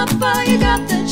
my oh, fire, got the